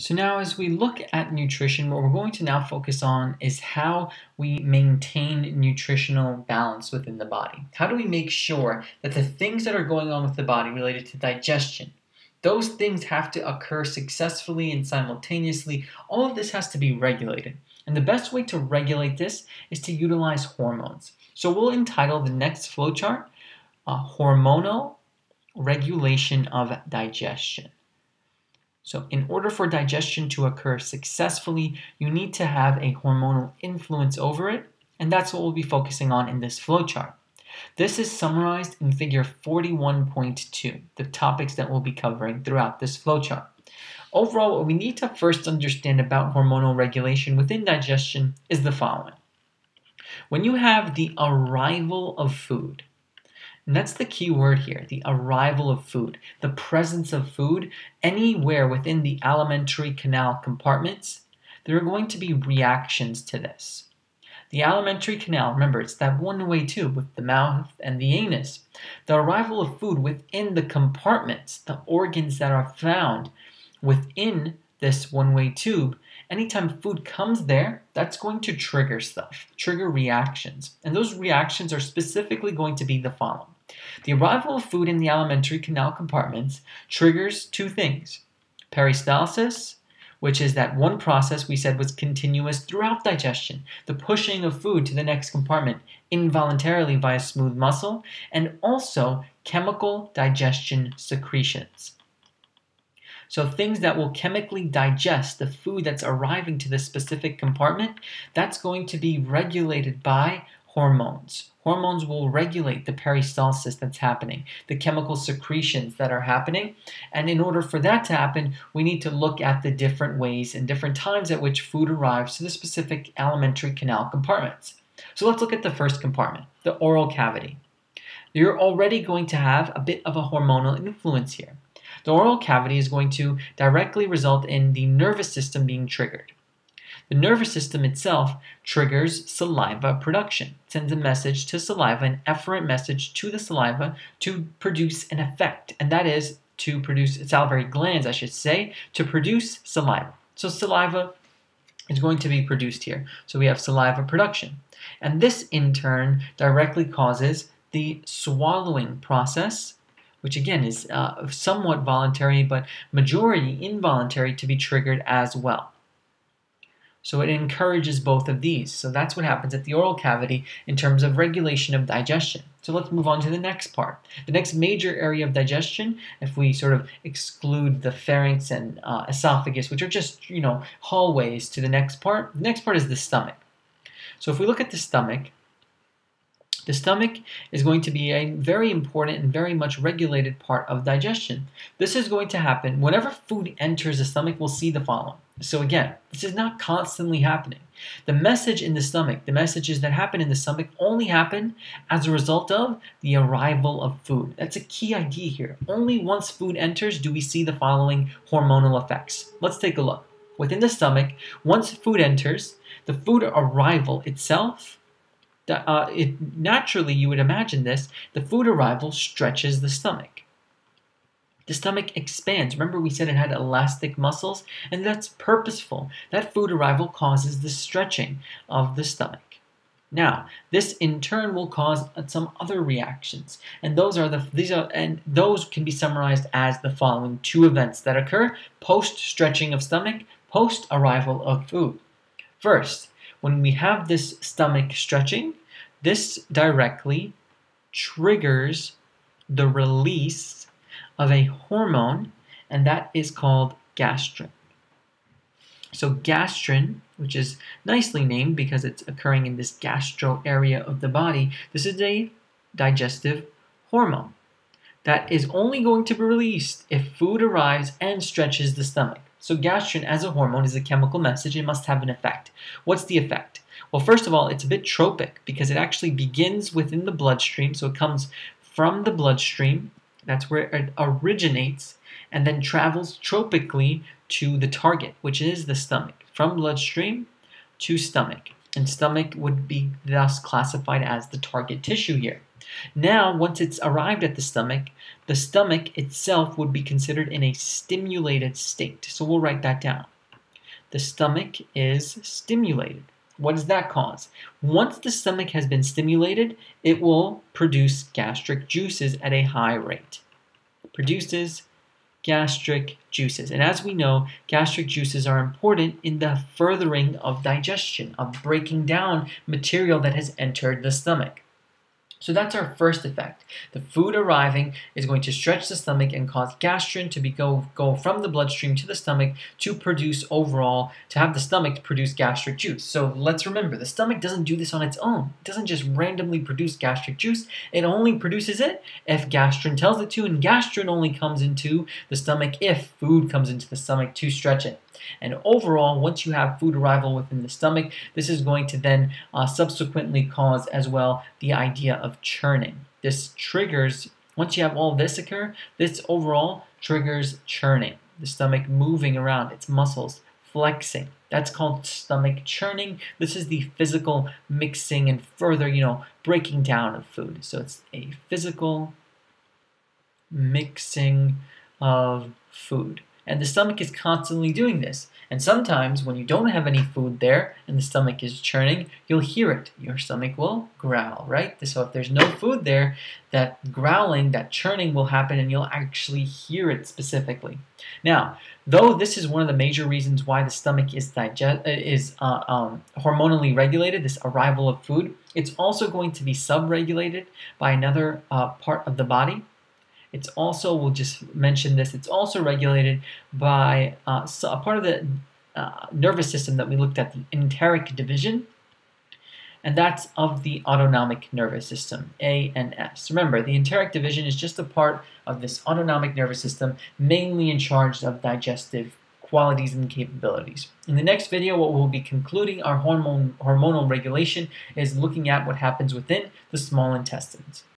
So now as we look at nutrition, what we're going to now focus on is how we maintain nutritional balance within the body. How do we make sure that the things that are going on with the body related to digestion, those things have to occur successfully and simultaneously. All of this has to be regulated. And the best way to regulate this is to utilize hormones. So we'll entitle the next flowchart uh, Hormonal Regulation of Digestion. So in order for digestion to occur successfully, you need to have a hormonal influence over it, and that's what we'll be focusing on in this flowchart. This is summarized in figure 41.2, the topics that we'll be covering throughout this flowchart. Overall, what we need to first understand about hormonal regulation within digestion is the following. When you have the arrival of food, and that's the key word here the arrival of food, the presence of food anywhere within the alimentary canal compartments. There are going to be reactions to this. The alimentary canal, remember, it's that one way tube with the mouth and the anus. The arrival of food within the compartments, the organs that are found within this one way tube, anytime food comes there, that's going to trigger stuff, trigger reactions. And those reactions are specifically going to be the following the arrival of food in the alimentary canal compartments triggers two things peristalsis, which is that one process we said was continuous throughout digestion, the pushing of food to the next compartment involuntarily via smooth muscle, and also chemical digestion secretions. So things that will chemically digest the food that's arriving to the specific compartment, that's going to be regulated by hormones. Hormones will regulate the peristalsis that's happening, the chemical secretions that are happening. And in order for that to happen, we need to look at the different ways and different times at which food arrives to the specific alimentary canal compartments. So let's look at the first compartment, the oral cavity. You're already going to have a bit of a hormonal influence here. The oral cavity is going to directly result in the nervous system being triggered. The nervous system itself triggers saliva production, sends a message to saliva, an efferent message to the saliva to produce an effect, and that is to produce salivary glands, I should say, to produce saliva. So saliva is going to be produced here. So we have saliva production. And this in turn directly causes the swallowing process, which again is uh, somewhat voluntary, but majority involuntary to be triggered as well. So it encourages both of these. So that's what happens at the oral cavity in terms of regulation of digestion. So let's move on to the next part. The next major area of digestion, if we sort of exclude the pharynx and uh, esophagus, which are just, you know, hallways to the next part, the next part is the stomach. So if we look at the stomach, the stomach is going to be a very important and very much regulated part of digestion. This is going to happen whenever food enters the stomach, we'll see the following. So again, this is not constantly happening. The message in the stomach, the messages that happen in the stomach only happen as a result of the arrival of food. That's a key idea here. Only once food enters do we see the following hormonal effects. Let's take a look. Within the stomach, once food enters, the food arrival itself uh, it, naturally, you would imagine this, the food arrival stretches the stomach. The stomach expands. Remember, we said it had elastic muscles, and that's purposeful. That food arrival causes the stretching of the stomach. Now, this in turn will cause some other reactions, and those are the these are and those can be summarized as the following two events that occur post stretching of stomach, post arrival of food. First, when we have this stomach stretching, this directly triggers the release of a hormone, and that is called gastrin. So gastrin, which is nicely named because it's occurring in this gastro area of the body, this is a digestive hormone that is only going to be released if food arrives and stretches the stomach. So gastrin as a hormone is a chemical message. It must have an effect. What's the effect? Well, first of all, it's a bit tropic because it actually begins within the bloodstream. So it comes from the bloodstream. That's where it originates and then travels tropically to the target, which is the stomach. From bloodstream to stomach. And stomach would be thus classified as the target tissue here. Now, once it's arrived at the stomach, the stomach itself would be considered in a stimulated state. So we'll write that down. The stomach is stimulated. What does that cause? Once the stomach has been stimulated, it will produce gastric juices at a high rate. Produces gastric juices. And as we know, gastric juices are important in the furthering of digestion, of breaking down material that has entered the stomach. So that's our first effect. The food arriving is going to stretch the stomach and cause gastrin to be go, go from the bloodstream to the stomach to produce overall, to have the stomach produce gastric juice. So let's remember, the stomach doesn't do this on its own. It doesn't just randomly produce gastric juice. It only produces it if gastrin tells it to, and gastrin only comes into the stomach if food comes into the stomach to stretch it. And overall, once you have food arrival within the stomach, this is going to then uh, subsequently cause as well the idea of churning. This triggers, once you have all this occur, this overall triggers churning, the stomach moving around, its muscles flexing. That's called stomach churning. This is the physical mixing and further, you know, breaking down of food. So it's a physical mixing of food. And the stomach is constantly doing this. And sometimes when you don't have any food there and the stomach is churning, you'll hear it. Your stomach will growl, right? So if there's no food there, that growling, that churning will happen and you'll actually hear it specifically. Now, though this is one of the major reasons why the stomach is, digest, is uh, um, hormonally regulated, this arrival of food, it's also going to be subregulated by another uh, part of the body it's also, we'll just mention this, it's also regulated by uh, a part of the uh, nervous system that we looked at, the enteric division, and that's of the autonomic nervous system, ANS. Remember, the enteric division is just a part of this autonomic nervous system, mainly in charge of digestive qualities and capabilities. In the next video, what we'll be concluding our hormone, hormonal regulation is looking at what happens within the small intestines.